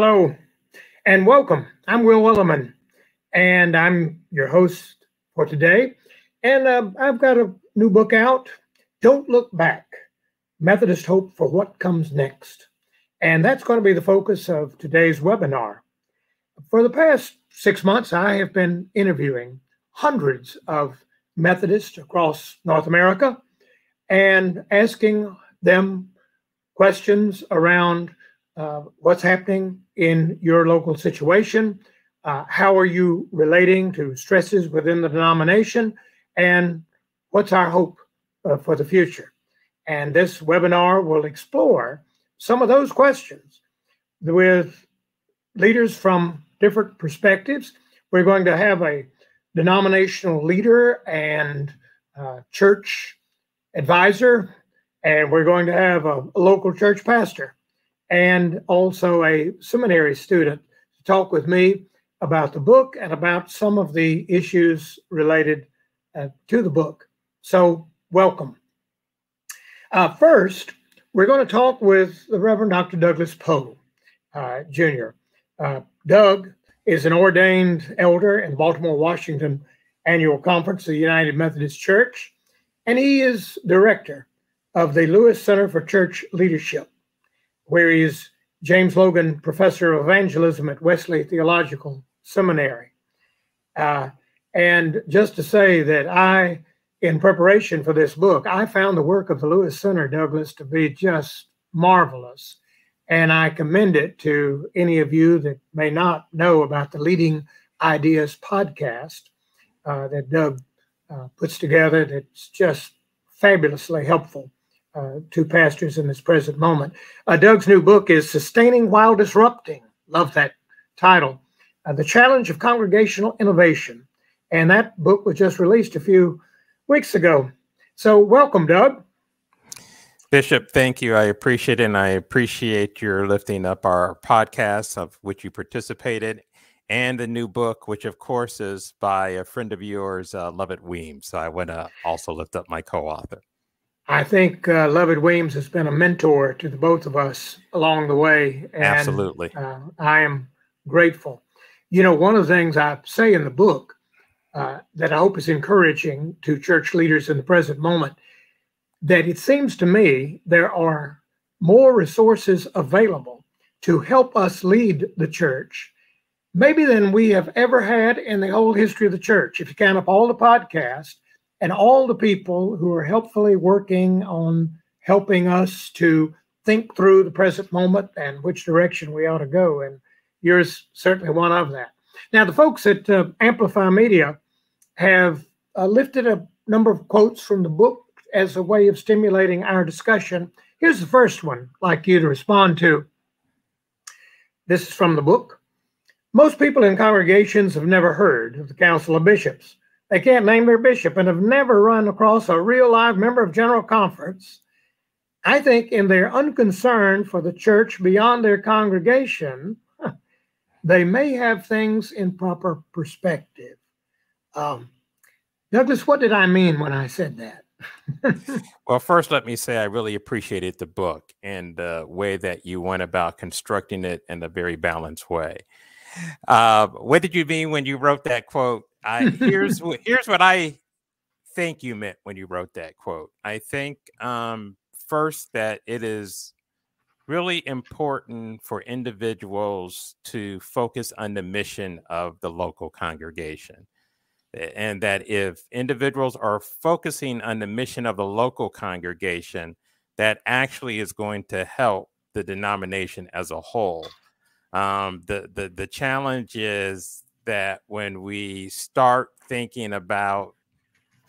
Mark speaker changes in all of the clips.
Speaker 1: Hello and welcome. I'm Will Willimon and I'm your host for today. And uh, I've got a new book out, Don't Look Back Methodist Hope for What Comes Next. And that's going to be the focus of today's webinar. For the past six months, I have been interviewing hundreds of Methodists across North America and asking them questions around uh, what's happening in your local situation, uh, how are you relating to stresses within the denomination, and what's our hope uh, for the future. And this webinar will explore some of those questions with leaders from different perspectives. We're going to have a denominational leader and uh, church advisor, and we're going to have a, a local church pastor and also a seminary student to talk with me about the book and about some of the issues related uh, to the book. So, welcome. Uh, first, we're going to talk with the Reverend Dr. Douglas Powe, uh, Jr. Uh, Doug is an ordained elder in Baltimore, Washington Annual Conference of the United Methodist Church, and he is director of the Lewis Center for Church Leadership where he's James Logan Professor of Evangelism at Wesley Theological Seminary. Uh, and just to say that I, in preparation for this book, I found the work of the Lewis Center, Douglas, to be just marvelous. And I commend it to any of you that may not know about the Leading Ideas podcast uh, that Doug uh, puts together that's just fabulously helpful uh, to pastors in this present moment. Uh, Doug's new book is Sustaining While Disrupting. Love that title. Uh, the Challenge of Congregational Innovation. And that book was just released a few weeks ago. So, welcome, Doug.
Speaker 2: Bishop, thank you. I appreciate it. And I appreciate your lifting up our podcast of which you participated and the new book, which of course is by a friend of yours, uh, Lovett Weems. So I want to also lift up my co author.
Speaker 1: I think uh, Lovett Weems has been a mentor to the both of us along the way.
Speaker 2: And, Absolutely.
Speaker 1: Uh, I am grateful. You know, one of the things I say in the book uh, that I hope is encouraging to church leaders in the present moment that it seems to me there are more resources available to help us lead the church, maybe than we have ever had in the whole history of the church. If you count up all the podcasts, and all the people who are helpfully working on helping us to think through the present moment and which direction we ought to go. And yours certainly one of that. Now, the folks at uh, Amplify Media have uh, lifted a number of quotes from the book as a way of stimulating our discussion. Here's the first one, I'd like you to respond to. This is from the book. Most people in congregations have never heard of the Council of Bishops. They can't name their bishop and have never run across a real live member of General Conference. I think in their unconcern for the church beyond their congregation, they may have things in proper perspective. Um, Douglas, what did I mean when I said that?
Speaker 2: well, first, let me say I really appreciated the book and the way that you went about constructing it in a very balanced way. Uh, what did you mean when you wrote that quote? I here's what here's what I think you meant when you wrote that quote. I think um, first that it is really important for individuals to focus on the mission of the local congregation. And that if individuals are focusing on the mission of the local congregation, that actually is going to help the denomination as a whole. Um, the, the, the challenge is that when we start thinking about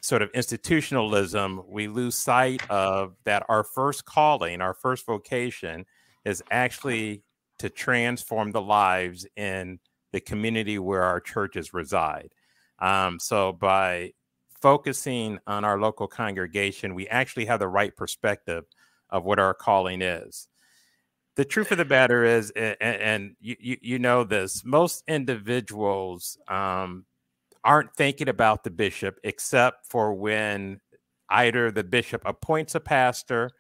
Speaker 2: sort of institutionalism, we lose sight of that our first calling, our first vocation is actually to transform the lives in the community where our churches reside. Um, so by focusing on our local congregation, we actually have the right perspective of what our calling is the truth of the matter is, and, and you, you, know this, most individuals um, aren't thinking about the bishop except for when either the bishop appoints a pastor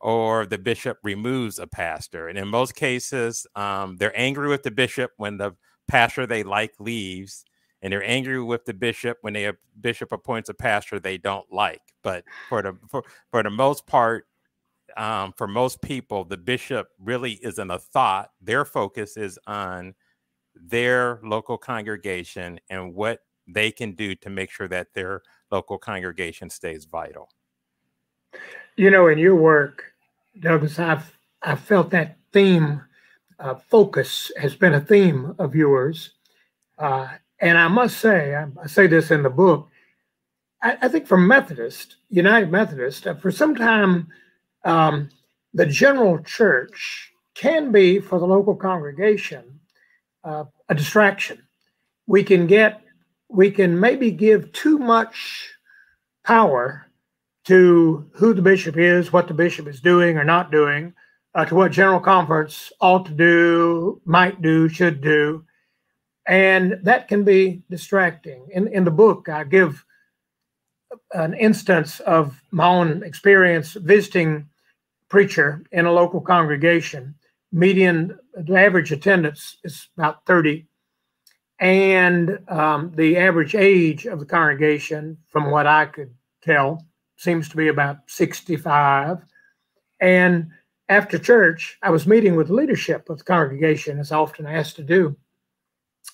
Speaker 2: or the bishop removes a pastor. And in most cases, um, they're angry with the bishop when the pastor they like leaves, and they're angry with the bishop when the bishop appoints a pastor they don't like. But for the for, for the most part, um, for most people, the bishop really isn't a thought. Their focus is on their local congregation and what they can do to make sure that their local congregation stays vital.
Speaker 1: You know, in your work, Douglas, I've I've felt that theme, uh, focus has been a theme of yours, uh, and I must say, I, I, say this in the book. I, I think for Methodist, United Methodist, uh, for some time, um, the general church can be for the local congregation uh, a distraction. We can get, we can maybe give too much power to who the bishop is, what the bishop is doing or not doing, uh, to what general conference ought to do, might do, should do. And that can be distracting. In, in the book, I give an instance of my own experience visiting preacher in a local congregation. Median, the average attendance is about 30. And um, the average age of the congregation, from what I could tell, seems to be about 65. And after church, I was meeting with leadership of the congregation, as I often asked to do.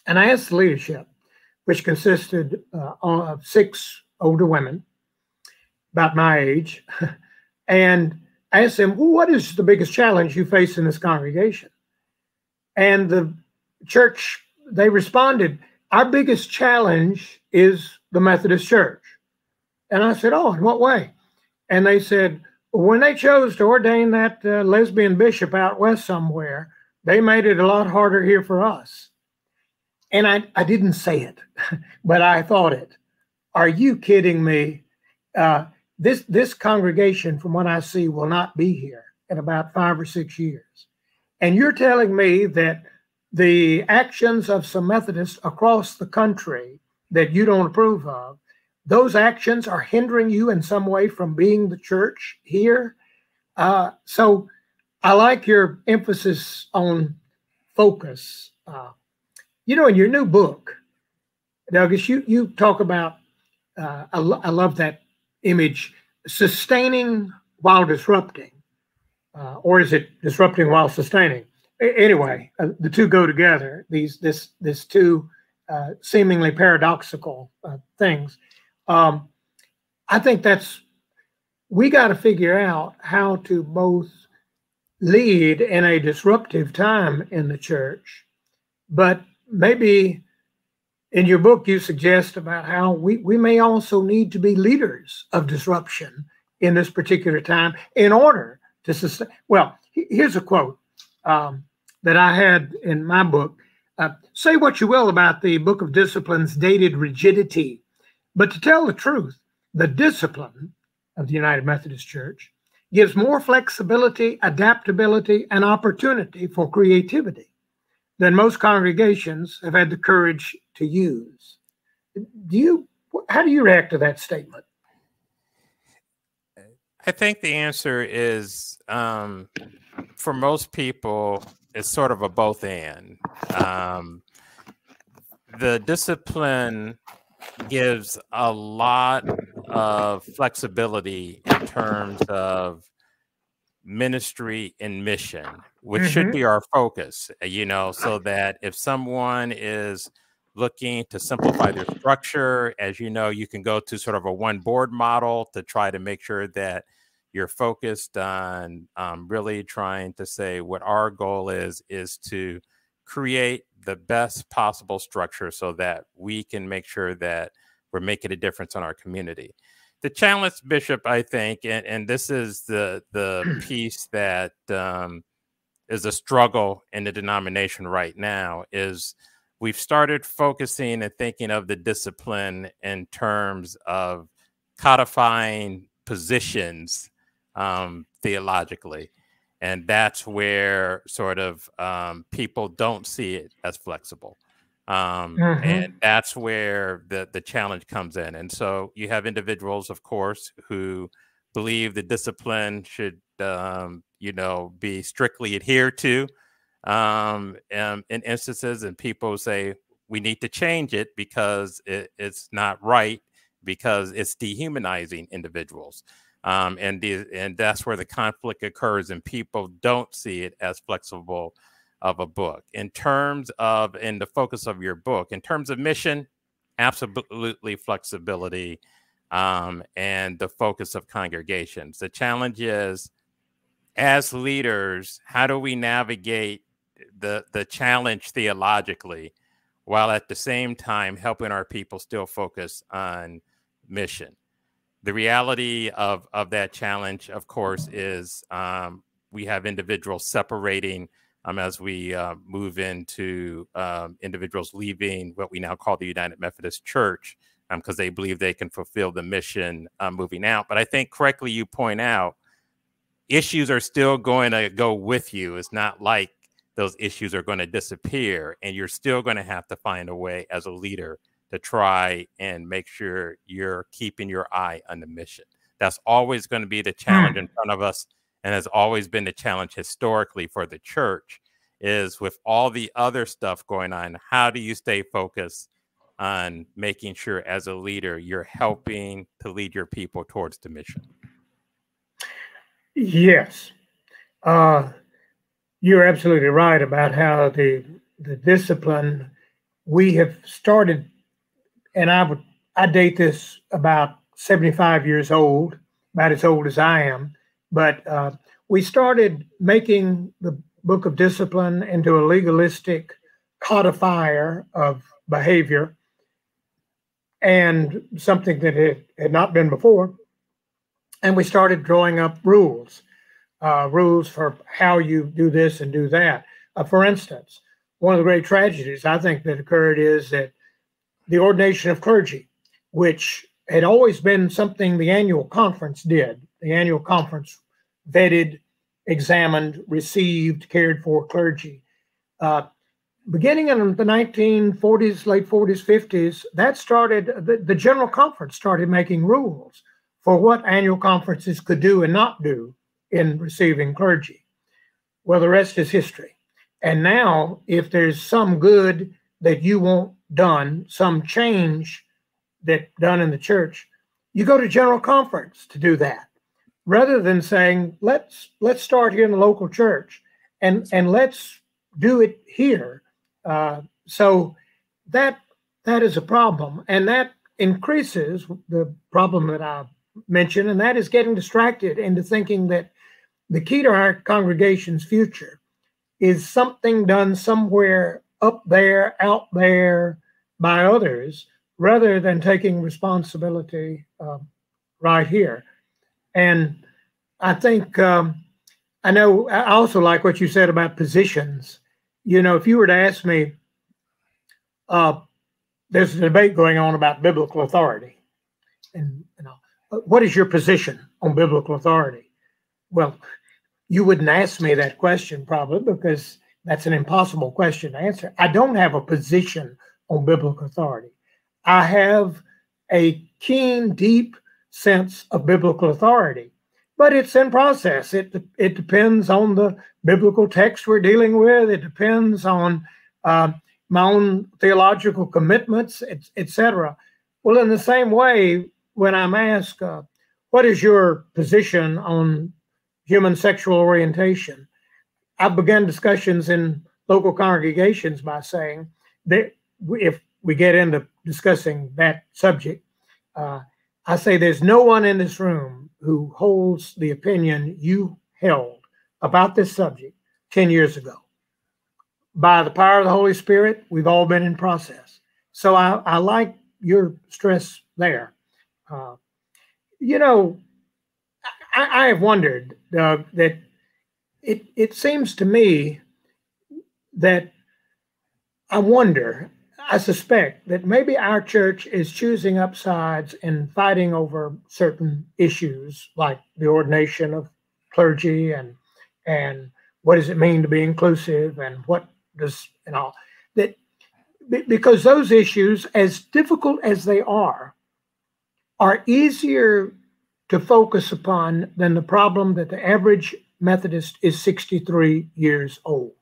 Speaker 1: And I asked the leadership, which consisted uh, of six older women, about my age, and I asked them, well, what is the biggest challenge you face in this congregation? And the church, they responded, our biggest challenge is the Methodist Church. And I said, Oh, in what way? And they said, When they chose to ordain that uh, lesbian bishop out west somewhere, they made it a lot harder here for us. And I, I didn't say it, but I thought it. Are you kidding me? Uh, this, this congregation, from what I see, will not be here in about five or six years. And you're telling me that the actions of some Methodists across the country that you don't approve of those actions are hindering you in some way from being the church here. Uh, so I like your emphasis on focus. Uh, you know, in your new book, Douglas, you, you talk about, uh, I, lo- I, love that image, sustaining while disrupting. Uh, or is it disrupting while sustaining? A- anyway, uh, the two go together. These this this two uh, seemingly paradoxical things. Um, I think that's we got to figure out how to both lead in a disruptive time in the church, but maybe in your book you suggest about how we, we may also need to be leaders of disruption in this particular time in order to sustain. Well, here's a quote um, that I had in my book. Uh, say what you will about the Book of Discipline's dated rigidity but to tell the truth, the discipline of the United Methodist Church gives more flexibility, adaptability, and opportunity for creativity than most congregations have had the courage to use. Do you how do you react to that statement?
Speaker 2: I think the answer is um, for most people, it's sort of a both and. Um, the discipline gives a lot of flexibility in terms of ministry and mission, which mm-hmm. should be our focus, you know, so that if someone is looking to simplify their structure, as you know, you can go to sort of a one board model to try to make sure that you're focused on um, really trying to say what our goal is, is to create the best possible structure so that we can make sure that we're making a difference in our community. The challenge, Bishop, I think, and, and this is the the piece that um, is a struggle in the denomination right now, is we've started focusing and thinking of the discipline in terms of codifying positions um, theologically. And that's where sort of um, people don't see it as flexible. Um, mm-hmm. and that's where the the challenge comes in. And so you have individuals of course who believe the discipline should um, you know, be strictly adhered to um, um, in instances, and people say we need to change it because it, it's not right because it's dehumanizing individuals. Um, and the, and that's where the conflict occurs, and people don't see it as flexible of a book. In terms of in the focus of your book, in terms of mission, absolutely flexibility, um, and the focus of congregations. The challenge is, as leaders, how do we navigate the the challenge theologically, while at the same time helping our people still focus on mission? the reality of of that challenge, of course, is um, we have individuals separating um, as we uh, move into um, individuals leaving what we now call the United Methodist Church because um, they believe they can fulfill the mission uh, moving out. But I think correctly you point out issues are still going to go with you. It's not like those issues are going to disappear, and you're still going to have to find a way as a leader to try and make sure you're keeping your eye on the mission. That's always going to be the challenge mm. in front of us and has always been the challenge historically for the church is with all the other stuff going on, how do you stay focused on making sure as a leader you're helping to lead your people towards the mission?
Speaker 1: Yes. Uh, you're absolutely right about how the the discipline we have started and I would I date this about 75 years old, about as old as I am. But uh, we started making the Book of Discipline into a legalistic codifier of behavior and something that it had not been before. And we started drawing up rules, uh, rules for how you do this and do that. Uh, for instance, one of the great tragedies I think that occurred is that the ordination of clergy, which had always been something the annual conference did. The annual conference vetted, examined, received, cared for clergy. Uh, beginning in the 1940s, late 40s, 50s, that started, the, the General Conference started making rules for what annual conferences could do and not do in receiving clergy. Well, the rest is history. And now, if there's some good that you want done, some change that done in the church, you go to general conference to do that, rather than saying let's let's start here in the local church and and let's do it here. Uh, so that that is a problem, and that increases the problem that I mentioned, and that is getting distracted into thinking that the key to our congregation's future is something done somewhere up there, out there by others, rather than taking responsibility uh, right here. And I think um, I know I also like what you said about positions. You know, if you were to ask me, uh, there's a debate going on about biblical authority, and you know, what is your position on biblical authority? Well, you wouldn't ask me that question probably because that's an impossible question to answer. I don't have a position on biblical authority. I have a keen, deep sense of biblical authority, but it's in process. It, it depends on the biblical text we're dealing with, it depends on uh, my own theological commitments, etc. Well, in the same way, when I'm asked, uh, what is your position on human sexual orientation? I've begun discussions in local congregations by saying that if we get into discussing that subject, uh, I say there's no one in this room who holds the opinion you held about this subject 10 years ago. By the power of the Holy Spirit, we've all been in process. So I, I like your stress there. Uh, you know, I, I have wondered, Doug, that it it seems to me that I wonder, I suspect that maybe our church is choosing up sides and fighting over certain issues like the ordination of clergy and and what does it mean to be inclusive and what does and all that because those issues as difficult as they are are easier to focus upon than the problem that the average Methodist is 63 years old.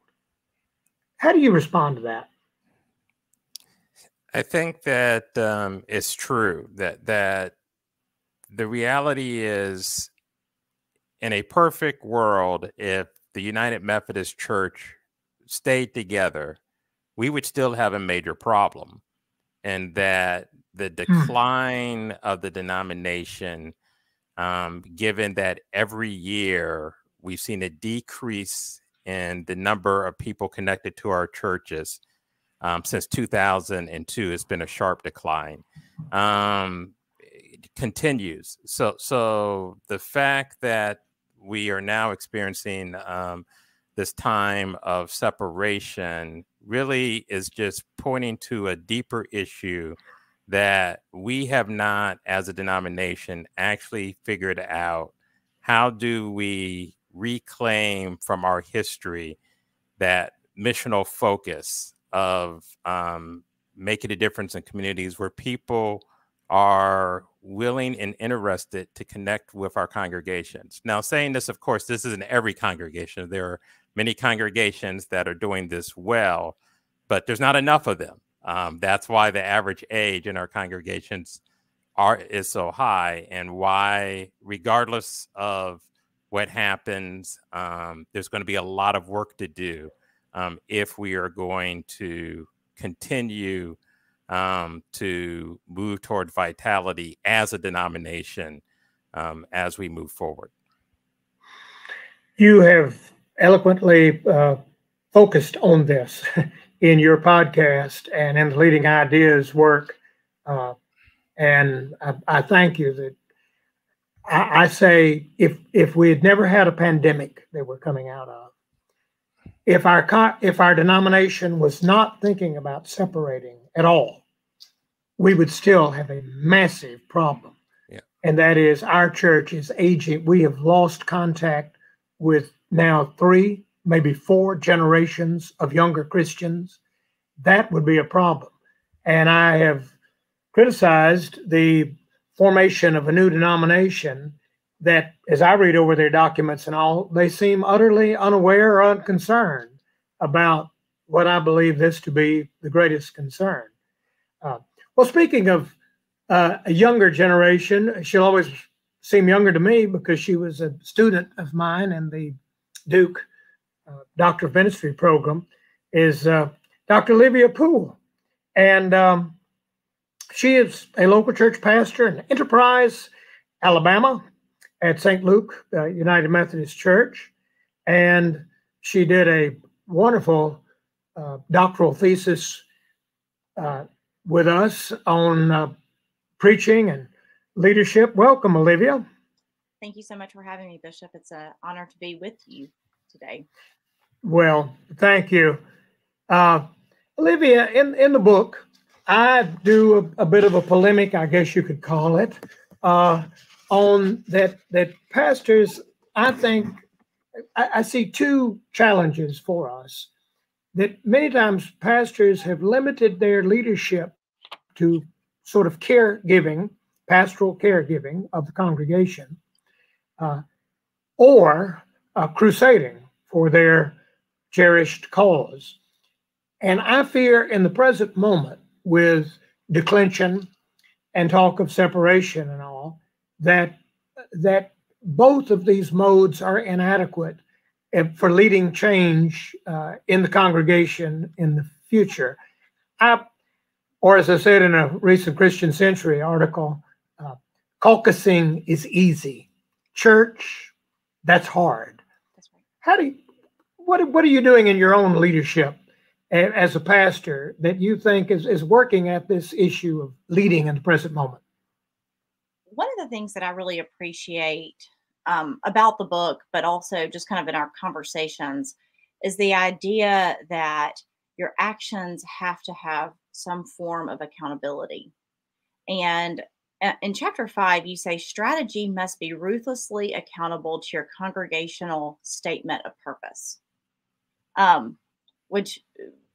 Speaker 1: How do you respond to that?
Speaker 2: I think that um, it's true that that the reality is, in a perfect world, if the United Methodist Church stayed together, we would still have a major problem, and that the hmm. decline of the denomination, um, given that every year we've seen a decrease in the number of people connected to our churches um, since 2002. It's been a sharp decline. Um, continues. So, so the fact that we are now experiencing um, this time of separation really is just pointing to a deeper issue that we have not, as a denomination, actually figured out how do we reclaim from our history that missional focus of um, making a difference in communities where people are willing and interested to connect with our congregations. Now, saying this, of course, this isn't every congregation. There are many congregations that are doing this well, but there's not enough of them. Um, that's why the average age in our congregations are is so high, and why, regardless of what happens, um, there's going to be a lot of work to do um, if we are going to continue um, to move toward vitality as a denomination um, as we move forward.
Speaker 1: You have eloquently uh, focused on this in your podcast and in the leading ideas work. Uh, and I, I, thank you that I, I, say if if we had never had a pandemic that we're coming out of, if our if our denomination was not thinking about separating at all, we would still have a massive problem. Yeah. And that is our church is aging. We have lost contact with now three, maybe four generations of younger Christians. That would be a problem. And I have criticized the formation of a new denomination that, as I read over their documents and all, they seem utterly unaware or unconcerned about what I believe this to be the greatest concern. Uh, well, speaking of uh, a younger generation, she'll always seem younger to me because she was a student of mine in the Duke Doctor of Ministry program, is uh, Dr. Olivia Poole. And um, she is a local church pastor in Enterprise, Alabama, at St. Luke uh, United Methodist Church. And she did a wonderful uh, doctoral thesis uh, with us on uh, preaching and leadership. Welcome, Olivia.
Speaker 3: Thank you so much for having me, Bishop. It's an honor to be with you today.
Speaker 1: Well, thank you. Uh, Olivia, in, in the book, I do a, a, bit of a polemic, I guess you could call it, uh, on that that pastors, I think, I, I see two challenges for us. That many times pastors have limited their leadership to sort of caregiving, pastoral caregiving of the congregation, uh, or uh, crusading for their cherished cause. And I fear in the present moment, with declension and talk of separation and all, that that both of these modes are inadequate for leading change uh, in the congregation in the future. I, or as I said in a recent Christian Century article, uh, caucusing is easy. Church, that's hard. That's right. How do you, what what are you doing in your own leadership as a pastor that you think is, is working at this issue of leading in the present moment?
Speaker 3: One of the things that I really appreciate um, about the book, but also just kind of in our conversations, is the idea that your actions have to have some form of accountability. And uh, in chapter five, you say strategy must be ruthlessly accountable to your congregational statement of purpose, um, which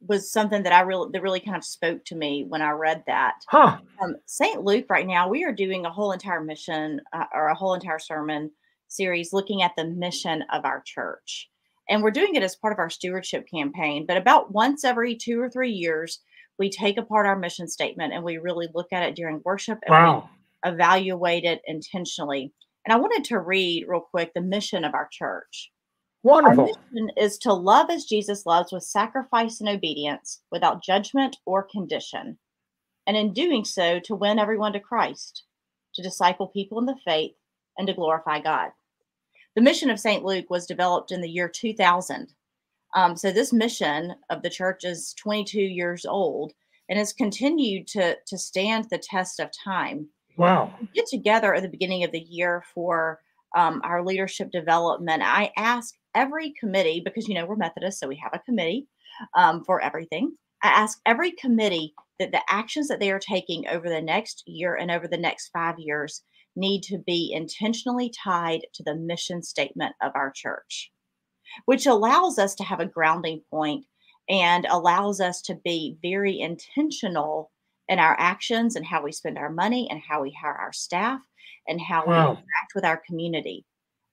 Speaker 3: was something that I really that really kind of spoke to me when I read that.
Speaker 1: Huh.
Speaker 3: Um, St. Luke right now we are doing a whole entire mission uh, or a whole entire sermon series looking at the mission of our church. And we're doing it as part of our stewardship campaign, but about once every 2 or 3 years we take apart our mission statement and we really look at it during worship and
Speaker 1: Wow.
Speaker 3: we evaluate it intentionally. And I wanted to read real quick the mission of our church. Our mission is to love as Jesus loves with sacrifice and obedience, without judgment or condition. And in doing so, to win everyone to Christ, to disciple people in the faith, and to glorify God. The mission of St. Luke was developed in the year 2000. Um, so this mission of the church is 22 years old and has continued to, to stand the test of time
Speaker 1: Wow.
Speaker 3: we get together at the beginning of the year for um, our leadership development. I ask every committee because you know we're Methodist, so we have a committee um, for everything. I ask every committee that the actions that they are taking over the next year and over the next five years need to be intentionally tied to the mission statement of our church, which allows us to have a grounding point and allows us to be very intentional in our actions and how we spend our money and how we hire our staff and how we interact with our community.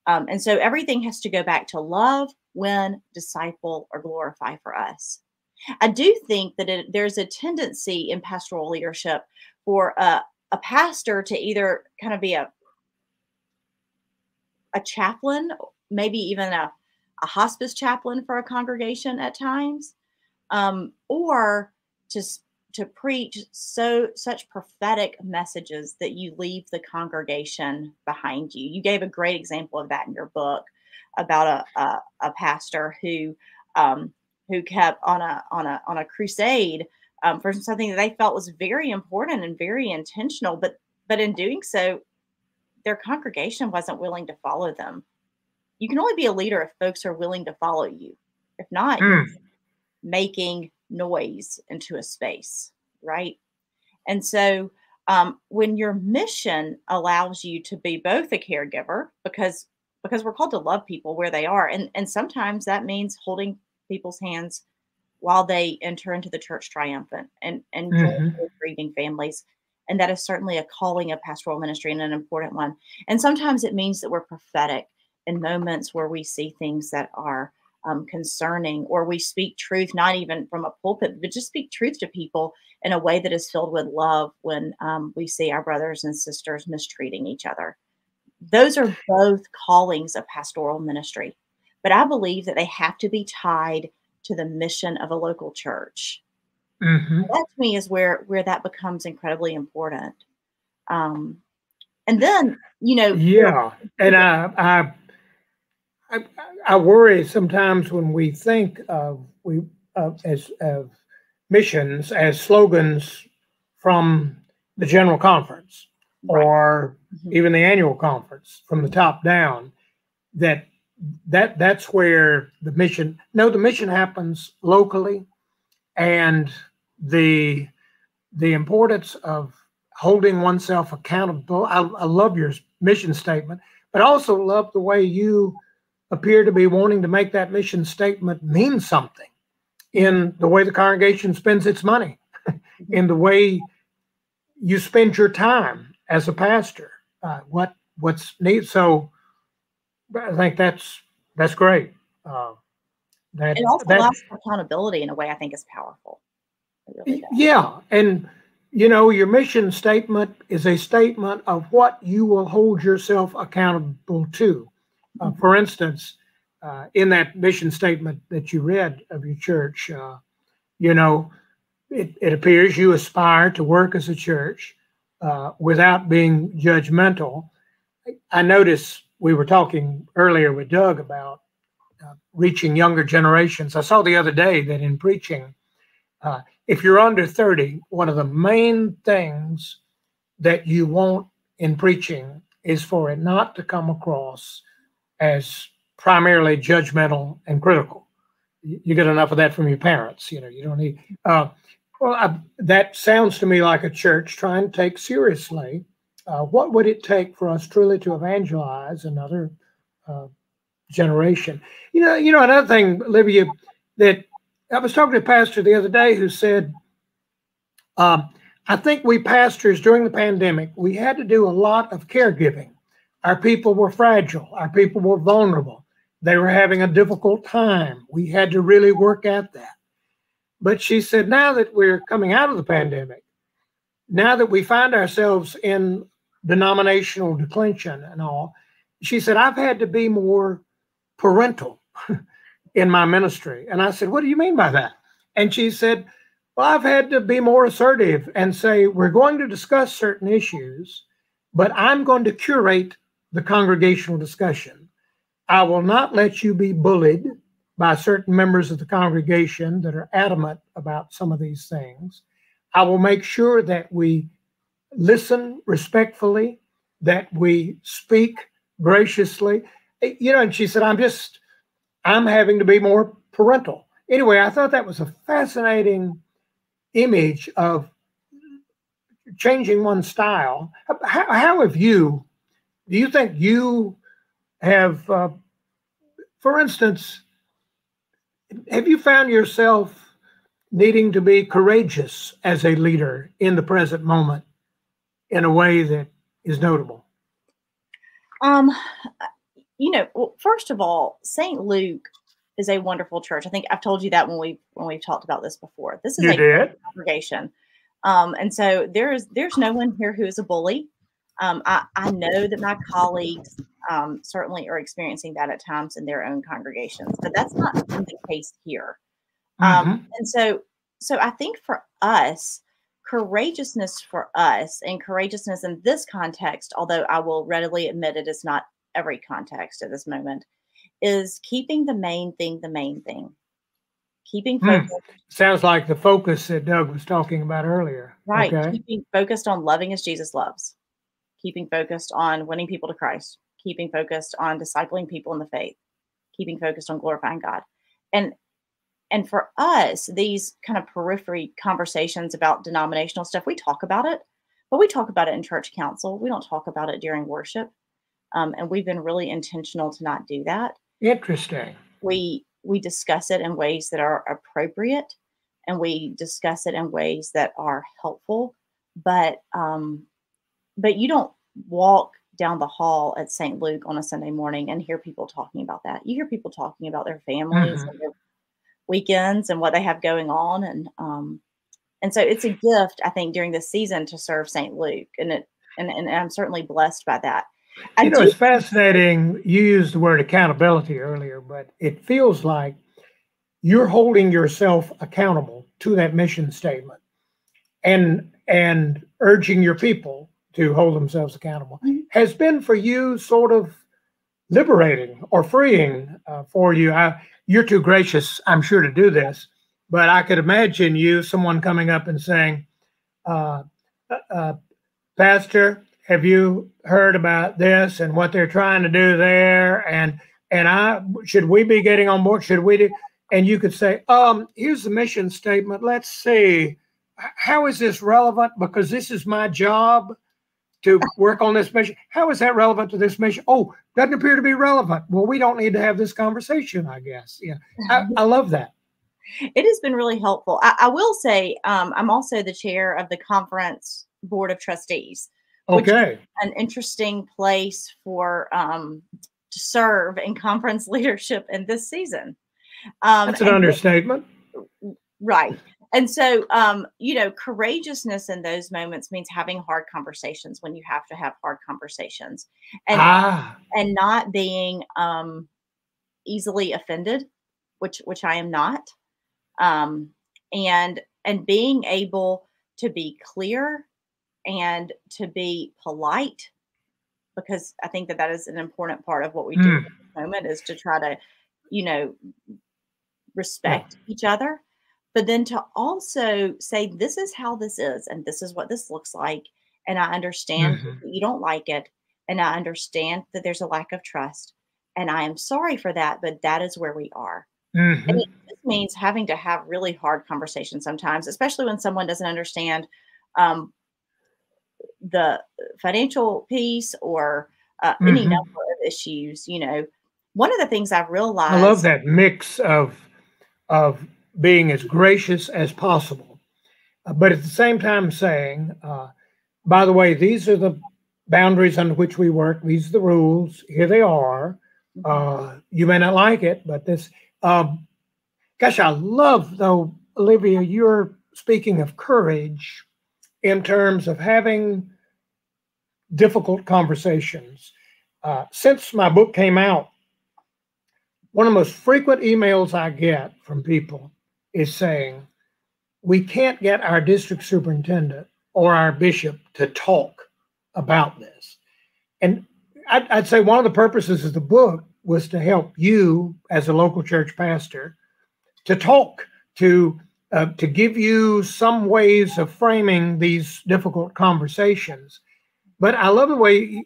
Speaker 3: Um, and so everything has to go back to love, win, disciple, or glorify for us. I do think that it, there's a tendency in pastoral leadership for a, a pastor to either kind of be a a chaplain, maybe even a, a hospice chaplain for a congregation at times, um, or s- to preach so such prophetic messages that you leave the congregation behind you. You gave a great example of that in your book about a a, a pastor who um, who kept on a on a on a crusade um, for something that they felt was very important and very intentional, but but in doing so, their congregation wasn't willing to follow them. You can only be a leader if folks are willing to follow you. If not,
Speaker 1: Hmm.
Speaker 3: making noise into a space, right? And so um, when your mission allows you to be both a caregiver, because because we're called to love people where they are, and and sometimes that means holding people's hands while they enter into the church triumphant and and
Speaker 1: Mhm.
Speaker 3: grieving families. And that is certainly a calling of pastoral ministry and an important one. And sometimes it means that we're prophetic in moments where we see things that are um, concerning or we speak truth, not even from a pulpit, but just speak truth to people in a way that is filled with love when um, we see our brothers and sisters mistreating each other. Those are both callings of pastoral ministry, but I believe that they have to be tied to the mission of a local church
Speaker 1: Mhm.
Speaker 3: that to me is where where that becomes incredibly important um and then you know
Speaker 1: Yeah, and I, I, I, I worry sometimes when we think of we uh, as of missions as slogans from the general conference
Speaker 3: Right.
Speaker 1: or
Speaker 3: Mhm.
Speaker 1: even the annual conference from the top down. That that that's where the mission. No, the mission happens locally, and the the importance of holding oneself accountable. I, I love your mission statement, but I also love the way you appear to be wanting to make that mission statement mean something in the way the congregation spends its money, in the way you spend your time as a pastor. Uh, what what's neat? So I think that's that's great. Uh, that
Speaker 3: it also
Speaker 1: that
Speaker 3: allows accountability in a way i think is powerful really
Speaker 1: yeah, and you know, your mission statement is a statement of what you will hold yourself accountable to. Uh, for instance, uh, in that mission statement that you read of your church, uh, you know, it, it appears you aspire to work as a church uh, without being judgmental. I noticed we were talking earlier with Doug about uh, reaching younger generations. I saw the other day that in preaching, uh, if you're under 30, one of the main things that you want in preaching is for it not to come across as primarily judgmental and critical. You get enough of that from your parents, you know, you don't need. Uh, well, I, that sounds to me like a church trying to take seriously uh, what would it take for us truly to evangelize another uh, generation. You know, you know another thing, Olivia, that I was talking to a pastor the other day who said, um, I think we pastors during the pandemic, we had to do a lot of caregiving. Our people were fragile, our people were vulnerable, they were having a difficult time. We had to really work at that. But she said, now that we're coming out of the pandemic, now that we find ourselves in denominational declension and all, she said, I've had to be more parental in my ministry. And I said, What do you mean by that? And she said, Well, I've had to be more assertive and say, We're going to discuss certain issues, but I'm going to curate the congregational discussion. I will not let you be bullied by certain members of the congregation that are adamant about some of these things. I will make sure that we listen respectfully, that we speak graciously. Eh, you know, and she said, I'm just, I'm having to be more parental. Anyway, I thought that was a fascinating image of changing one's style. How, how have you, do you think you have, uh, for instance, have you found yourself needing to be courageous as a leader in the present moment in a way that is notable?
Speaker 3: Um, you know, first of all, St. Luke is a wonderful church. I think I've told you that when we when we've talked about this before. This is
Speaker 1: you
Speaker 3: a
Speaker 1: did?
Speaker 3: congregation, um, and so there is there's no one here who is a bully. Um, I, I know that my colleagues um, certainly are experiencing that at times in their own congregations, but that's not the case here. Um,
Speaker 1: Mhm.
Speaker 3: and so, so I think for us, courageousness for us and courageousness in this context, although I will readily admit it is not every context at this moment, is keeping the main thing the main thing. Keeping
Speaker 1: Hmm.
Speaker 3: focused,
Speaker 1: Sounds like the focus that Doug was talking about earlier.
Speaker 3: right?
Speaker 1: Okay.
Speaker 3: Keeping focused on loving as Jesus loves, keeping focused on winning people to Christ, keeping focused on discipling people in the faith, keeping focused on glorifying God. And and for us, these kind of periphery conversations about denominational stuff, we talk about it, but we talk about it in church council. We don't talk about it during worship. Um, and we've been really intentional to not do that.
Speaker 1: Interesting.
Speaker 3: We we discuss it in ways that are appropriate and we discuss it in ways that are helpful. But um, but you don't walk down the hall at St. Luke on a Sunday morning and hear people talking about that. You hear people talking about their families
Speaker 1: Mhm.
Speaker 3: and their weekends and what they have going on and um and so it's a gift i think during this season to serve st luke and it and, and i'm certainly blessed by that I
Speaker 1: You know,
Speaker 3: do-
Speaker 1: it's fascinating. You used the word accountability earlier, but it feels like you're holding yourself accountable to that mission statement and and urging your people to hold themselves accountable
Speaker 3: Mhm.
Speaker 1: has been for you sort of liberating or freeing uh, for you. I, you're too gracious, I'm sure, to do this, but I could imagine you, someone coming up and saying, uh, uh, Pastor, have you heard about this and what they're trying to do there? And and I should we be getting on board? Should we do? And you could say, um, here's the mission statement. Let's see, how is this relevant? Because this is my job to work on this mission. How is that relevant to this mission? Oh, doesn't appear to be relevant. Well, we don't need to have this conversation, I guess. Yeah, I, I love that.
Speaker 3: it has been really helpful i, I will say um, i'm also the chair of the conference board of trustees
Speaker 1: Okay.
Speaker 3: an interesting place for um, to serve in conference leadership in this season um,
Speaker 1: That's an understatement.
Speaker 3: Right. And so, um, you know, courageousness in those moments means having hard conversations when you have to have hard conversations and,
Speaker 1: ah,
Speaker 3: and not being um, easily offended, which, which I am not. Um, and, and being able to be clear and to be polite because I think that that is an important part of what we do
Speaker 1: Mm.
Speaker 3: at this moment is to try to, you know, respect each other, but then to also say, this is how this is, and this is what this looks like. And I understand
Speaker 1: Mhm.
Speaker 3: that you don't like it. And I understand that there's a lack of trust. And I am sorry for that, but that is where we are.
Speaker 1: mhm.
Speaker 3: And it just means having to have really hard conversations sometimes, especially when someone doesn't understand um, the financial piece or uh, any
Speaker 1: Mhm.
Speaker 3: number of issues. You know, one of the things I've realized.
Speaker 1: I love that mix of of being as gracious as possible, uh, but at the same time saying, uh, by the way, these are the boundaries under which we work. These are the rules. Here they are. Uh, you may not like it, but this. Um, gosh, I love though, Olivia. You're speaking of courage in terms of having difficult conversations. Uh, since my book came out, one of the most frequent emails I get from people is saying, We can't get our district superintendent or our bishop to talk about this. And I'd, I'd, say one of the purposes of the book was to help you as a local church pastor to talk to uh, to give you some ways of framing these difficult conversations. But I love the way,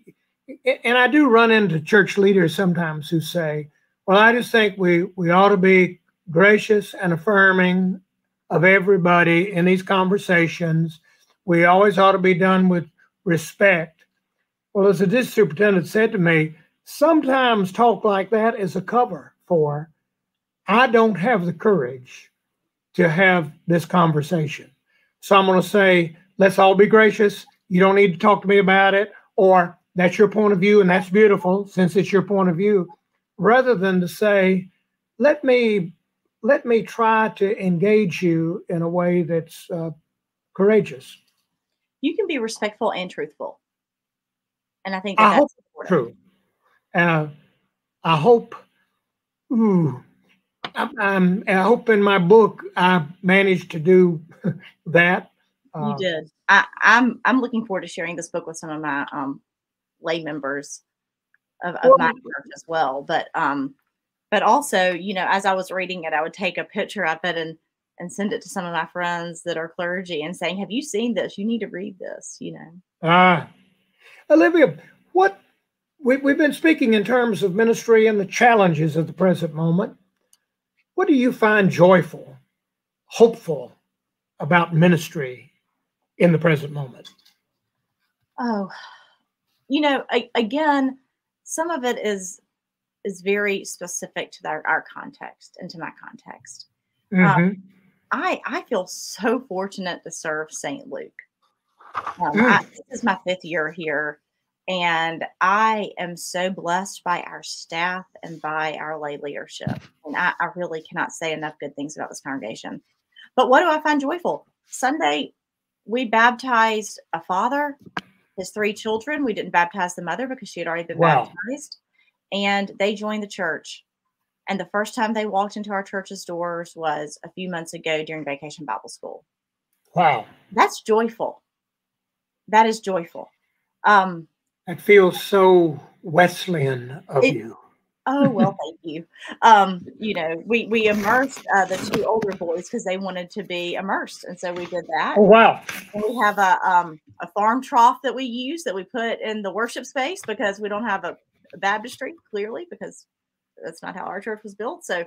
Speaker 1: and I do run into church leaders sometimes who say, "Well, I just think we we ought to be gracious and affirming of everybody in these conversations. We always ought to be done with respect." Well, as the district superintendent said to me, sometimes talk like that is a cover for I don't have the courage to have this conversation. So I'm going to say, let's all be gracious. You don't need to talk to me about it. Or that's your point of view, and that's beautiful since it's your point of view, rather than to say, let me let me try to engage you in a way that's uh, courageous.
Speaker 3: You can be respectful and truthful, and I think that
Speaker 1: I that's hope true. Uh, I hope. Ooh, um, I hope in my book I managed to do that.
Speaker 3: Uh, you did. I, am I'm, I'm looking forward to sharing this book with some of my um, lay members of, of well, my church as well. But um, but also, you know, as I was reading it, I would take a picture of it and and send it to some of my friends that are clergy and saying, "Have you seen this? You need to read this." You know.
Speaker 1: Ah, uh, Olivia, what we, we've been speaking in terms of ministry and the challenges of the present moment. What do you find joyful, hopeful about ministry in the present moment?
Speaker 3: Oh, you know, I, again, some of it is is very specific to our, our context and to my context. Um, mm-hmm. Um, I I feel so fortunate to serve St. Luke. Um, mm. I, this is my fifth year here, and I am so blessed by our staff and by our lay leadership. And I, I, really cannot say enough good things about this congregation. But what do I find joyful? Sunday, we baptized a father, his three children. We didn't baptize the mother because she had already been wow. baptized. And they joined the church. And the first time they walked into our church's doors was a few months ago during vacation Bible school.
Speaker 1: Wow.
Speaker 3: That's joyful. That is joyful. Um,
Speaker 1: that feels so Wesleyan of it, you.
Speaker 3: Oh well, thank you. Um, you know, we we immersed uh, the two older boys because they wanted to be immersed, and so we did that.
Speaker 1: Oh wow!
Speaker 3: And we have a um, a farm trough that we use that we put in the worship space because we don't have a, a baptistry clearly because that's not how our church was built. So,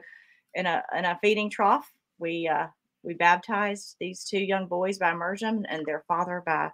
Speaker 3: in a in a feeding trough, we uh, we baptized these two young boys by immersion and their father by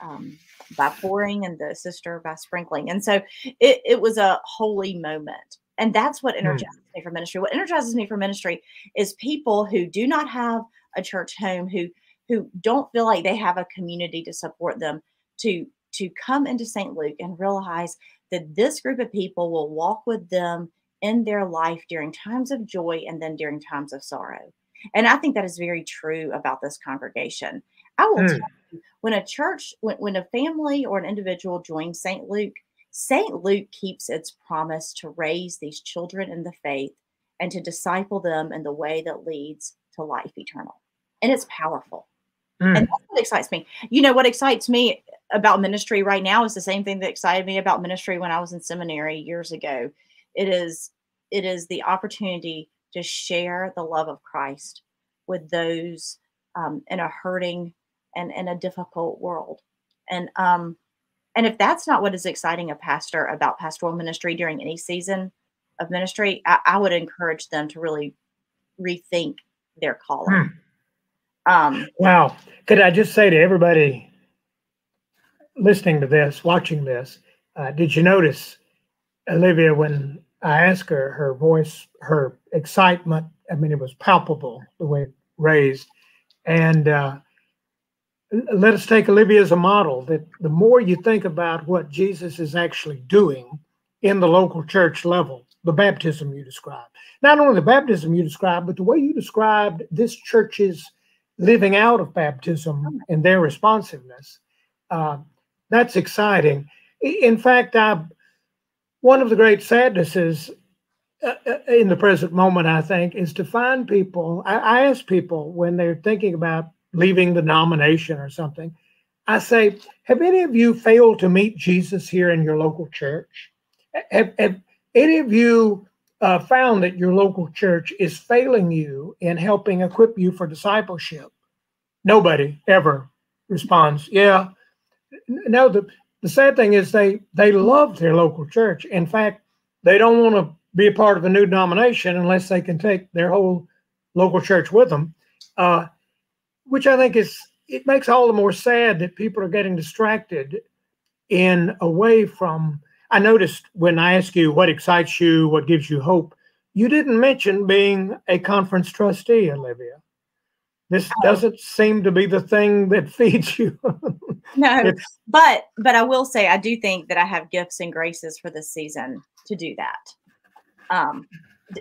Speaker 3: um, by pouring and the sister by sprinkling. And so it, it was a holy moment. And that's what hmm. energizes mm. me for ministry. What energizes me for ministry is people who do not have a church home, who who don't feel like they have a community to support them, to to come into St. Luke and realize that this group of people will walk with them in their life during times of joy and then during times of sorrow. And I think that is very true about this congregation. I will mm. tell you, when a church, when, when a family or an individual joins St. Luke, St. Luke keeps its promise to raise these children in the faith and to disciple them in the way that leads to life eternal. And it's powerful. Mm. And that's what excites me. You know, what excites me about ministry right now is the same thing that excited me about ministry when I was in seminary years ago. It is it is the opportunity to share the love of Christ with those um, in a hurting and in a difficult world. And um, and if that's not what is exciting a pastor about pastoral ministry during any season of ministry, I, I would encourage them to really rethink their calling.
Speaker 1: Hmm. Um, wow. Could I just say to everybody listening to this, watching this, uh, did you notice, Olivia, when I asked her, her voice, her excitement I mean, it was palpable the way it raised. And uh, let us take Olivia as a model that the more you think about what Jesus is actually doing in the local church level, the baptism you described, not only the baptism you described, but the way you described this church's living out of baptism and their responsiveness, uh, that's exciting. In fact, I, one of the great sadnesses uh, uh, in the present moment, I think, is to find people. I, I ask people when they're thinking about leaving the nomination or something, I say, Have any of you failed to meet Jesus here in your local church? Have, have any of you uh, found that your local church is failing you in helping equip you for discipleship? Nobody ever responds, Yeah. No, the, the sad thing is they they love their local church. In fact, they don't want to be a part of a new denomination unless they can take their whole local church with them. Uh, which I think is it makes all the more sad that people are getting distracted in away from. I noticed when I asked you what excites you, what gives you hope, you didn't mention being a conference trustee, Olivia. This oh. doesn't seem to be the thing that feeds you.
Speaker 3: no, but but I will say I do think that I have gifts and graces for this season to do that. Um,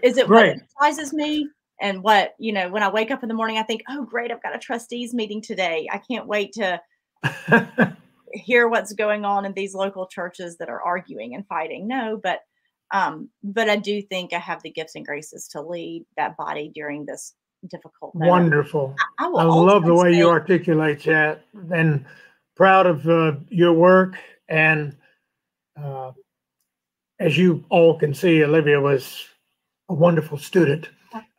Speaker 3: is it right. what excises me? and what you know when i wake up in the morning i think oh great i've got a trustees meeting today i can't wait to hear what's going on in these local churches that are arguing and fighting no but um but i do think i have the gifts and graces to lead that body during this difficult
Speaker 1: moment. wonderful i, I, I love the way say, you articulate that and proud of uh, your work. And uh, as you all can see olivia was a wonderful student.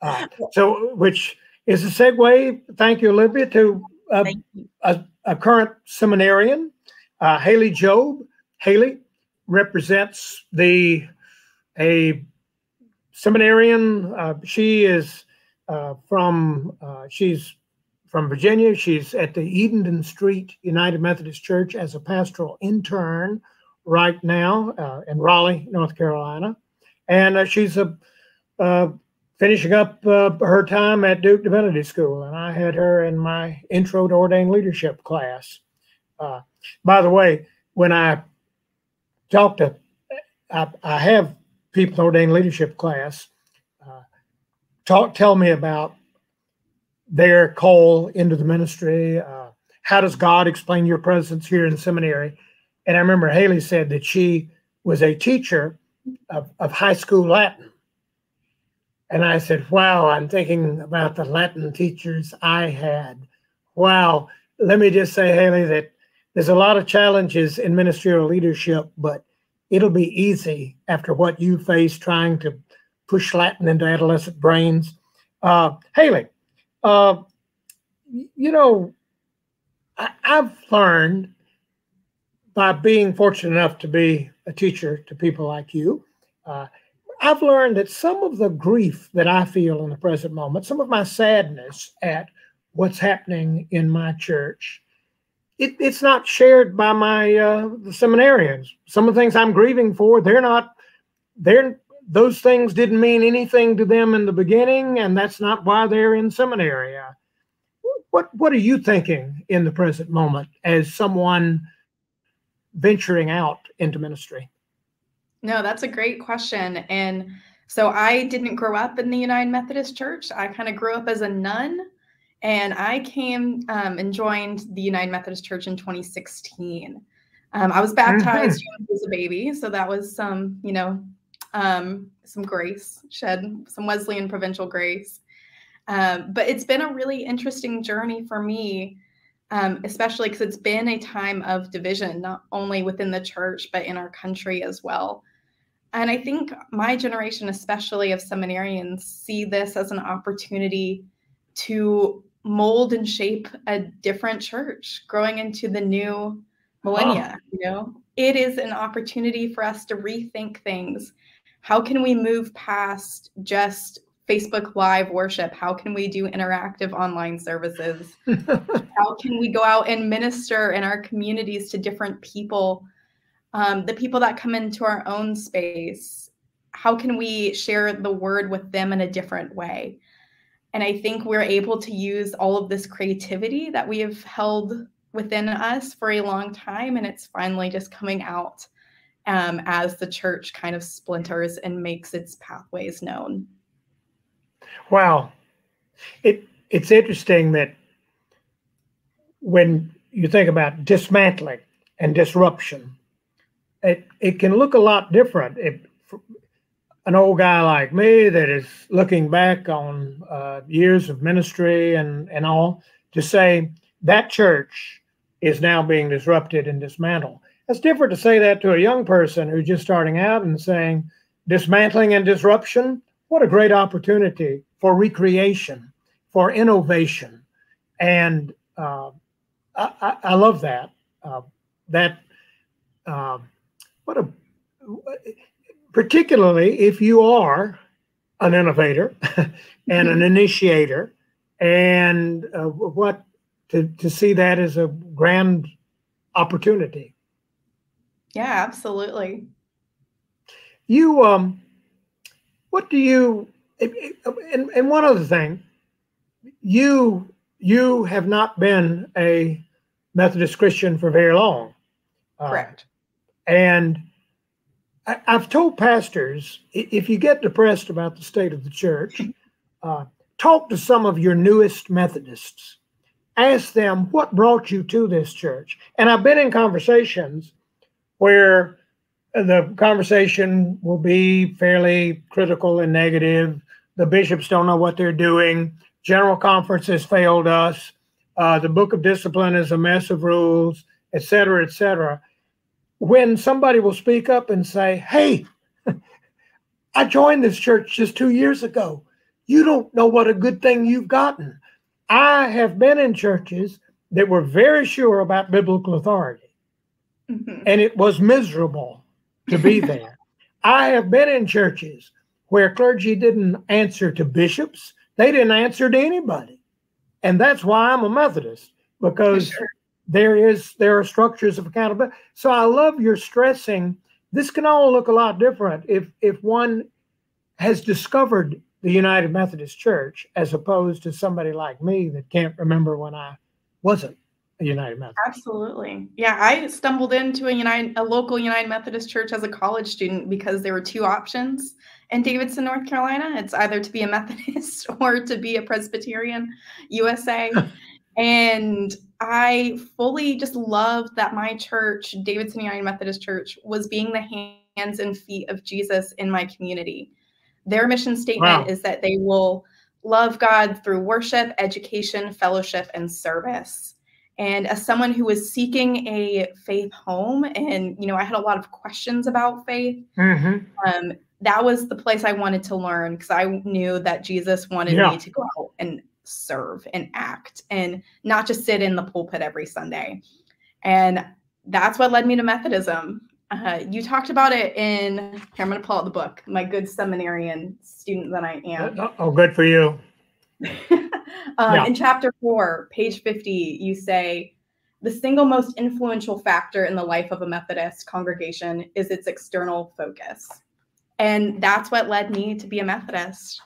Speaker 1: Uh, so, which is a segue, thank you, Olivia, to uh, a, a, current seminarian, uh, Haley Jobe. Haley represents the a seminarian. Uh, she is uh, from uh, she's from Virginia. She's at the Edenton Street United Methodist Church as a pastoral intern right now in Raleigh, North Carolina, and she's a finishing up uh, her time at Duke Divinity School, and I had her in my intro to ordained leadership class. Uh, by the way, when I talk to, I, I have people in ordained leadership class uh, talk, tell me about their call into the ministry. Uh, how does God explain your presence here in seminary? And I remember Haley said that she was a teacher of, of high school Latin and I said, Wow, I'm thinking about the Latin teachers I had. Wow. Let me just say, Haley, that there's a lot of challenges in ministerial leadership, but it'll be easy after what you face trying to push Latin into adolescent brains. Uh, Haley, uh, you know, I, have learned by being fortunate enough to be a teacher to people like you. Uh, I've learned that some of the grief that I feel in the present moment, some of my sadness at what's happening in my church, it, it's not shared by my uh, the seminarians. Some of the things I'm grieving for, they're not. They're those things didn't mean anything to them in the beginning, and that's not why they're in seminary. What What are you thinking in the present moment as someone venturing out into ministry?
Speaker 4: No, that's a great question. And so I didn't grow up in the United Methodist Church. I kind of grew up as a none. And I came um, and joined the United Methodist Church in 2016. Um, I was baptized mm-hmm. as a baby. So that was some, you know, um, some grace, shed some Wesleyan prevenient grace. Um, but it's been a really interesting journey for me um, especially because it's been a time of division, not only within the church, but in our country as well. And I think my generation, especially of seminarians, see this as an opportunity to mold and shape a different church growing into the new millennia. Oh. You know, it is an opportunity for us to rethink things. How can we move past just Facebook Live worship? How can we do interactive online services? How can we go out and minister in our communities to different people? um, the people that come into our own space how can we share the word with them in a different way And I think we're able to use all of this creativity that we have held within us for a long time. And it's finally just coming out um, as the church kind of splinters and makes its pathways known.
Speaker 1: Wow. It, it's interesting that when you think about dismantling and disruption, it, it can look a lot different. If, an old guy like me that is looking back on uh, years of ministry and, and all to say that church is now being disrupted and dismantled. It's different to say that to a young person who's just starting out and saying dismantling and disruption. What a great opportunity for recreation, for innovation. And uh, I, I, love that. Uh, that, uh, what a, particularly if you are an innovator and an initiator, and uh, what to, to see that as a grand opportunity.
Speaker 4: Yeah, absolutely.
Speaker 1: You, um, what do you, and, and one other thing, you, you have not been a Methodist Christian for very long.
Speaker 4: Uh, Correct.
Speaker 1: Uh, and I, have told pastors if you get depressed about the state of the church, uh, talk to some of your newest Methodists. Ask them what brought you to this church. And I've been in conversations where the conversation will be fairly critical and negative. The bishops don't know what they're doing. General conference has failed us. Uh, the book of discipline is a mess of rules, et cetera, et cetera when somebody will speak up and say, Hey, I joined this church just two years ago. You don't know what a good thing you've gotten. I have been in churches that were very sure about biblical authority, mm-hmm. and it was miserable to be there. I have been in churches where clergy didn't answer to bishops, they didn't answer to anybody. And that's why I'm a Methodist, because sure there is there are structures of accountability. So I love your stressing. This can all look a lot different if if one has discovered the United Methodist Church as opposed to somebody like me that can't remember when I wasn't United Methodist.
Speaker 4: Absolutely. Yeah, I stumbled into a United a local United Methodist church as a college student because there were two options in Davidson, North Carolina. It's either to be a Methodist or to be a Presbyterian USA. and I fully just loved that my church, Davidson United Methodist Church, was being the hands and feet of Jesus in my community. Their mission statement wow. is that they will love God through worship, education, fellowship, and service. And as someone who was seeking a faith home, and you know, I had a lot of questions about faith. Mm-hmm. Um, that was the place I wanted to learn because I knew that Jesus wanted yeah. me to go out and serve and act and not just sit in the pulpit every Sunday. And that's what led me to Methodism. Uh, you talked about it in here, I'm going to pull out the book, my good seminarian student that I am.
Speaker 1: Oh, good for you.
Speaker 4: um, yeah. In chapter four, page 50, you say, the single most influential factor in the life of a Methodist congregation is its external focus. And that's what led me to be a Methodist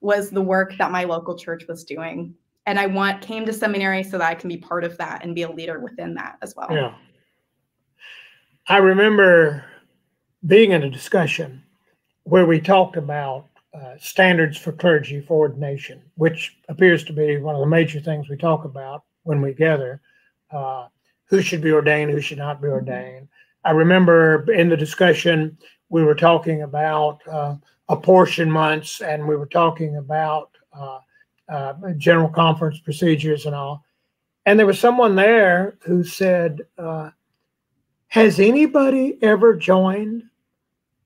Speaker 4: was the work that my local church was doing. And I want came to seminary so that I can be part of that and be a leader within that as well.
Speaker 1: Yeah. I remember being in a discussion where we talked about uh, standards for clergy for ordination, which appears to be one of the major things we talk about when we gather. Uh, who should be ordained, who should not be mm-hmm. ordained. I remember in the discussion we were talking about uh, apportionments, and we were talking about uh, uh, general conference procedures and all. And there was someone there who said, uh, Has anybody ever joined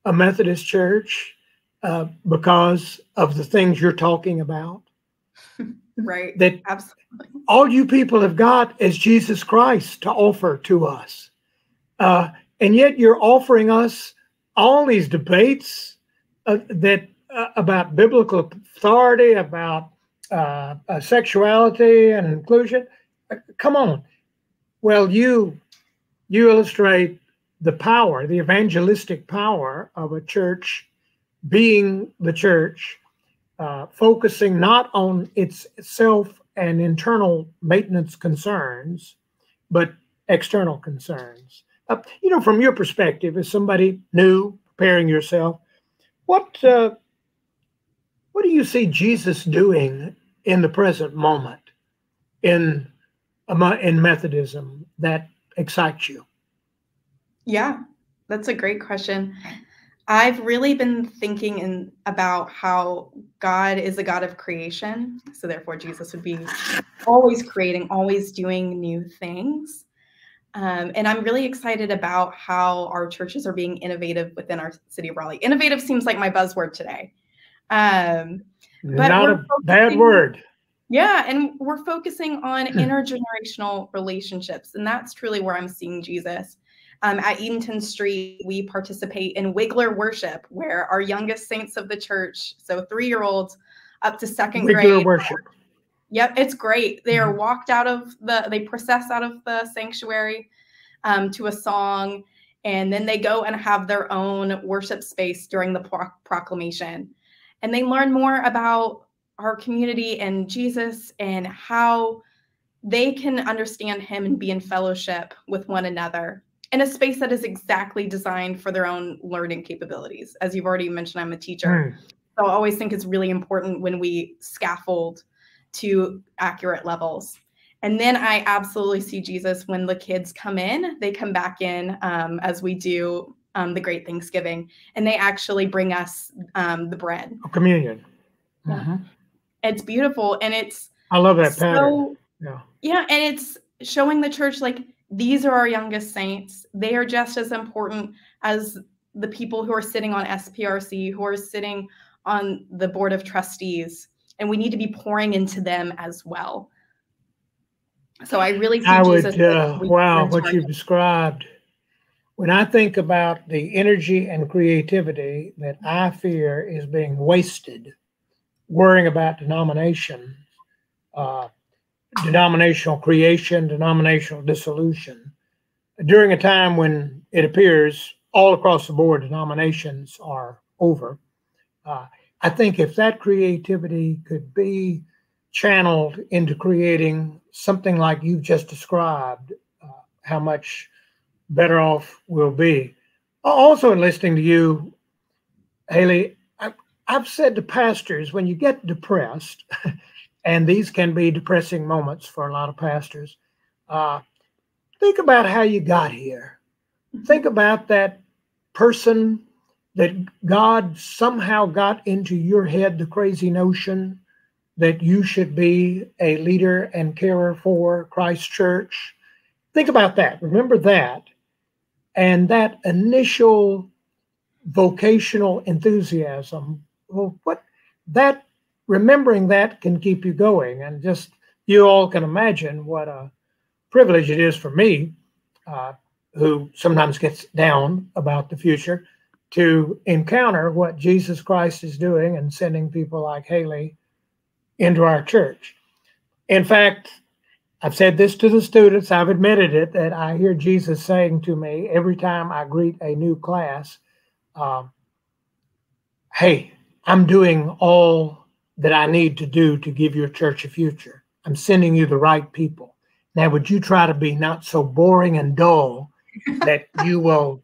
Speaker 1: a Methodist church uh, because of the things you're talking about?
Speaker 4: right.
Speaker 1: That absolutely all you people have got is Jesus Christ to offer to us. Uh, and yet you're offering us all these debates uh, that uh, about biblical authority, about uh, uh, sexuality and inclusion. Come on. Well, you you illustrate the power, the evangelistic power of a church being the church uh, focusing not on its self and internal maintenance concerns, but external concerns. Uh, you know, from your perspective, as somebody new preparing yourself, what uh, what do you see Jesus doing in the present moment in in Methodism that excites you?
Speaker 4: Yeah, that's a great question. I've really been thinking in, about how God is a God of creation. So, therefore, Jesus would be always creating, always doing new things. Um, and I'm really excited about how our churches are being innovative within our city of Raleigh. Innovative seems like my buzzword today. Um,
Speaker 1: but Not a bad word.
Speaker 4: Yeah, and we're focusing on hmm. intergenerational relationships, and that's truly where I'm seeing Jesus. Um, at Edenton Street, we participate in Wiggler worship, where our youngest saints of the church, so three year olds up to second Wiggler grade,
Speaker 1: worship.
Speaker 4: Yep, it's great. They are mm-hmm. walked out of the, they process out of the sanctuary um, to a song, and then they go and have their own worship space during the pro- proclamation. And they learn more about our community and Jesus and how they can understand him and be in fellowship with one another in a space that is exactly designed for their own learning capabilities. As you've already mentioned, I'm a teacher. Mm. So I always think it's really important when we scaffold to accurate levels. And then I absolutely see Jesus when the kids come in, they come back in um, as we do um, the Great Thanksgiving, and they actually bring us um, the bread.
Speaker 1: communion.
Speaker 4: Yeah. Mm-hmm. It's beautiful. And it's,
Speaker 1: I love that so, pattern. Yeah.
Speaker 4: Yeah. And it's showing the church like these are our youngest saints. They are just as important as the people who are sitting on SPRC, who are sitting on the board of trustees and we need to be pouring into them as well. So I really I
Speaker 1: Jesus would, uh, wow, what you've described. When I think about the energy and creativity that I fear is being wasted, worrying about denomination, uh, denominational creation, denominational dissolution, during a time when it appears all across the board denominations are over, uh, I think if that creativity could be channeled into creating something like you've just described, uh, how much better off we'll be. Also, in listening to you, Haley, I, I've said to pastors when you get depressed, and these can be depressing moments for a lot of pastors, uh, think about how you got here. Think about that person that God somehow got into your head the crazy notion that you should be a leader and carer for Christ Church. Think about that. Remember that. And that initial vocational enthusiasm, well, what that remembering that can keep you going. And just you all can imagine what a privilege it is for me, uh, who sometimes gets down about the future, to encounter what Jesus Christ is doing and sending people like Haley into our church. In fact, I've said this to the students, I've admitted it, that I hear Jesus saying to me every time I greet a new class, um, Hey, I'm doing all that I need to do to give your church a future. I'm sending you the right people. Now, would you try to be not so boring and dull that you will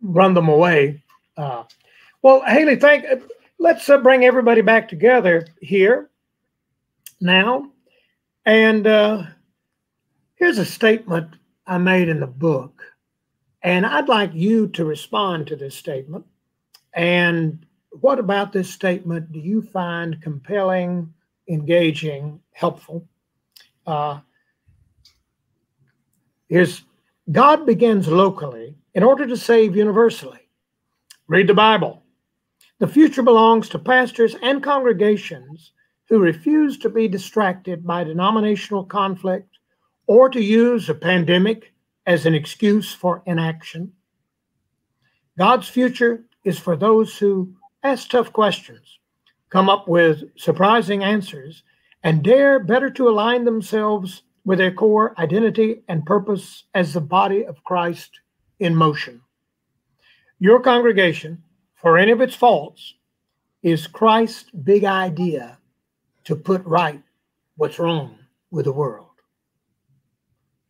Speaker 1: run them away. Uh, well, Haley, thank. Let's uh, bring everybody back together here now, and uh, here's a statement I made in the book, and I'd like you to respond to this statement. And what about this statement do you find compelling, engaging, helpful? Uh, here's God begins locally in order to save universally. Read the Bible. The future belongs to pastors and congregations who refuse to be distracted by denominational conflict or to use a pandemic as an excuse for inaction. God's future is for those who ask tough questions, come up with surprising answers, and dare better to align themselves with their core identity and purpose as the body of Christ in motion. Your congregation, for any of its faults, is Christ's big idea to put right what's wrong with the world.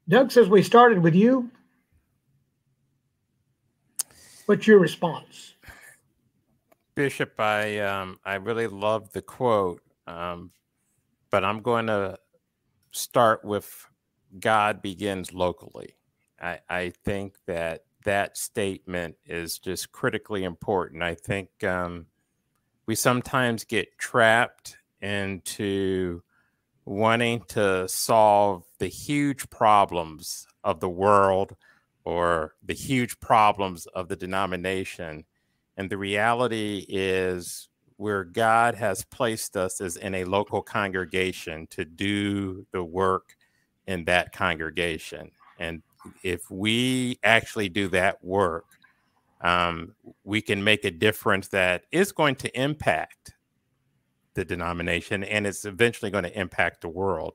Speaker 1: Doug says we started with you. What's your response?
Speaker 2: Bishop, I um, I really love the quote, um, but I'm going to start with God begins locally. I, I think that that statement is just critically important. I think um, we sometimes get trapped into wanting to solve the huge problems of the world or the huge problems of the denomination. And the reality is, where God has placed us is in a local congregation to do the work in that congregation. And if we actually do that work, um, we can make a difference that is going to impact the denomination and it's eventually going to impact the world.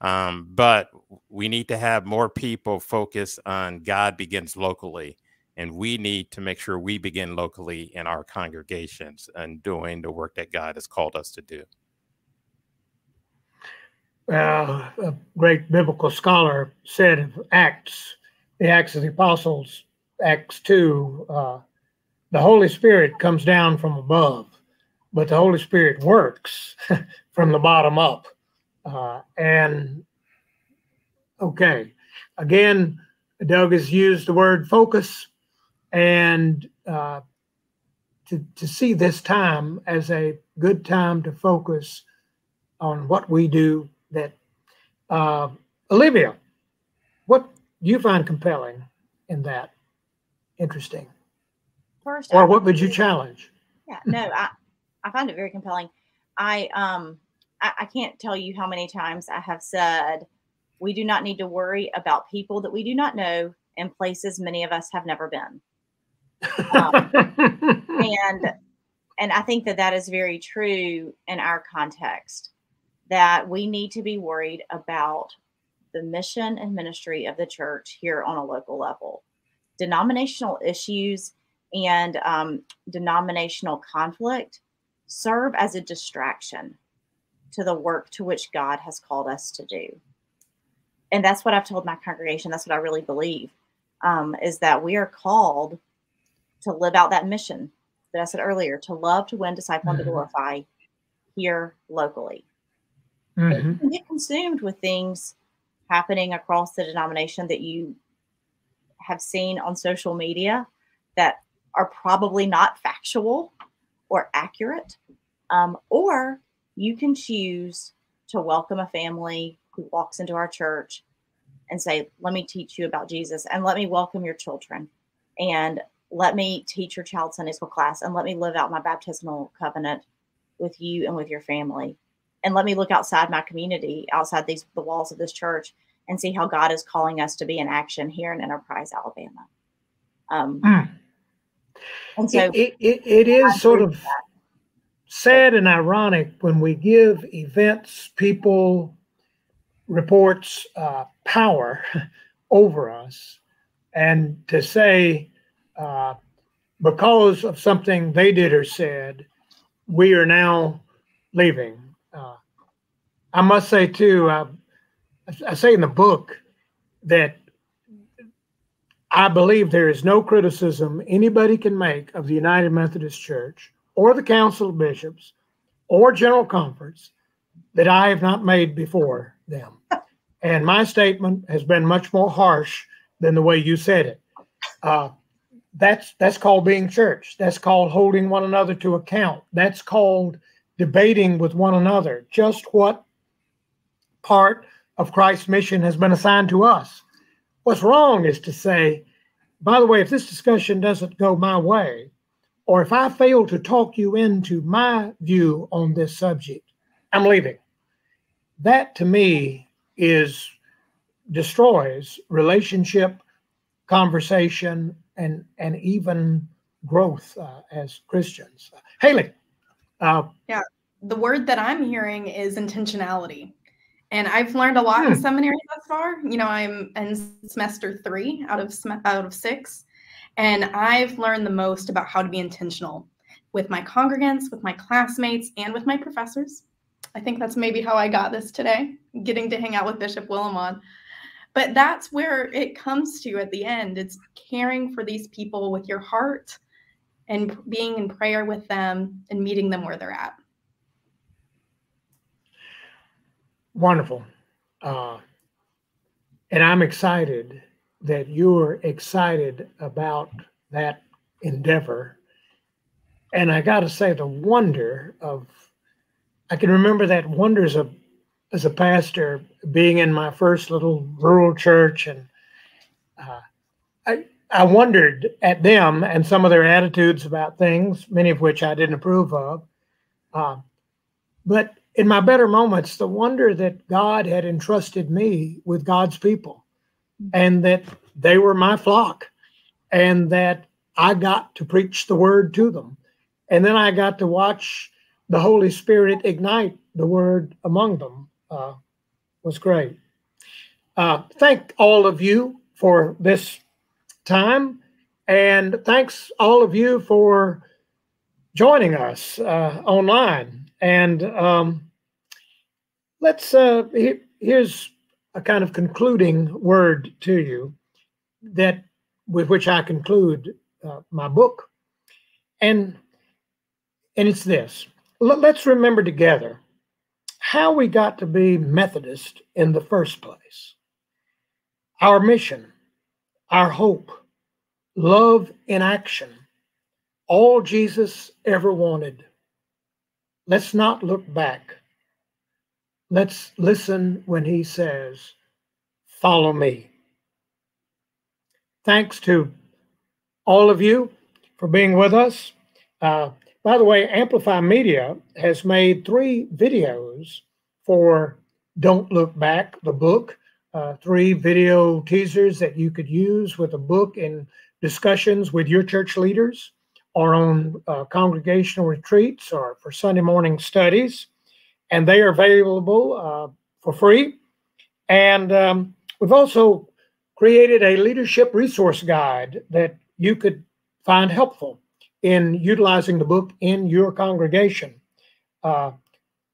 Speaker 2: Um, but we need to have more people focus on God begins locally. And we need to make sure we begin locally in our congregations and doing the work that God has called us to do.
Speaker 1: Uh, a great biblical scholar said of Acts, the Acts of the Apostles, Acts 2, uh, the Holy Spirit comes down from above, but the Holy Spirit works from the bottom up. Uh, and okay, again, Doug has used the word focus and uh, to, to see this time as a good time to focus on what we do that uh, Olivia, what do you find compelling in that? Interesting.
Speaker 3: First,
Speaker 1: or
Speaker 3: I
Speaker 1: what would you challenge?
Speaker 3: Yeah, no, I, I find it very compelling. I um I, I can't tell you how many times I have said we do not need to worry about people that we do not know in places many of us have never been. Um, and and I think that that is very true in our context that we need to be worried about the mission and ministry of the church here on a local level. Denominational issues and um, denominational conflict serve as a distraction to the work to which God has called us to do. And that's what I've told my congregation. That's what I really believe um, is that we are called to live out that mission that I said earlier to love, to win, disciple, and to
Speaker 1: Mhm.
Speaker 3: glorify here locally.
Speaker 1: Mhm.
Speaker 3: can get consumed with things happening across the denomination that you have seen on social media that are probably not factual or accurate. Um, or you can choose to welcome a family who walks into our church and say, Let me teach you about Jesus and let me welcome your children and let me teach your child Sunday school class and let me live out my baptismal covenant with you and with your family. And let me look outside my community, outside these the walls of this church, and see how God is calling us to be in action here in Enterprise, Alabama. Um,
Speaker 1: Mm.
Speaker 3: and so
Speaker 1: It, it, it, it is sort of sad and ironic when we give events, people, reports uh, power over us, and to say, uh, because of something they did or said, we are now leaving. Uh, I must say, too, I, I say in the book that I believe there is no criticism anybody can make of the United Methodist Church or the Council of Bishops or General Conference that I have not made before them. And my statement has been much more harsh than the way you said it. Uh, that's that's called being church. That's called holding one another to account. That's called debating with one another just what part of Christ's mission has been assigned to us. What's wrong is to say, by the way, if this discussion doesn't go my way, or if I fail to talk you into my view on this subject, I'm leaving. That to me is destroys relationship, conversation, and and even growth uh, as Christians. Haley, uh,
Speaker 4: the word that I'm hearing is intentionality. And I've learned a lot in
Speaker 1: Hmm.
Speaker 4: seminary thus far. You know, I'm in semester three out of out of six, and I've learned the most about how to be intentional with my congregants, with my classmates, and with my professors. I think that's maybe how I got this today, getting to hang out with Bishop Willimon. But that's where it comes to at the end. It's caring for these people with your heart and being in prayer with them and meeting them where they're at.
Speaker 1: Wonderful. Uh, and I'm excited that you're excited about that endeavor. And I got to say, the wonder of, I can remember that wonders of, as a pastor, being in my first little rural church. And uh, I, I wondered at them and some of their attitudes about things, many of which I didn't approve of. Uh, but in my better moments, the wonder that God had entrusted me with God's people and that they were my flock and that I got to preach the word to them. And then I got to watch the Holy Spirit ignite the word among them uh, was great. Uh, thank all of you for this time. And thanks all of you for joining us uh, online. And um, let's, uh, here's a kind of concluding word to you that with which I conclude uh, my book. And, and it's this let's remember together how we got to be Methodist in the first place. Our mission, our hope, love in action, all Jesus ever wanted. Let's not look back. Let's listen when he says, Follow me. Thanks to all of you for being with us. Uh, by the way, Amplify Media has made three videos for Don't Look Back, the book, uh, three video teasers that you could use with a book in discussions with your church leaders or on uh, congregational retreats or for Sunday morning studies. And they are available uh, for free. And um, we've also created a leadership resource guide that you could find helpful in utilizing the book in your congregation. Uh,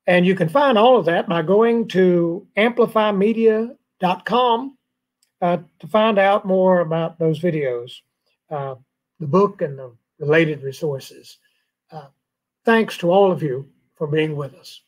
Speaker 1: and you can find all of that by going to amplifymedia.com uh, to find out more about those videos, uh, the book, and the related resources. Uh, thanks to all of you for being with us.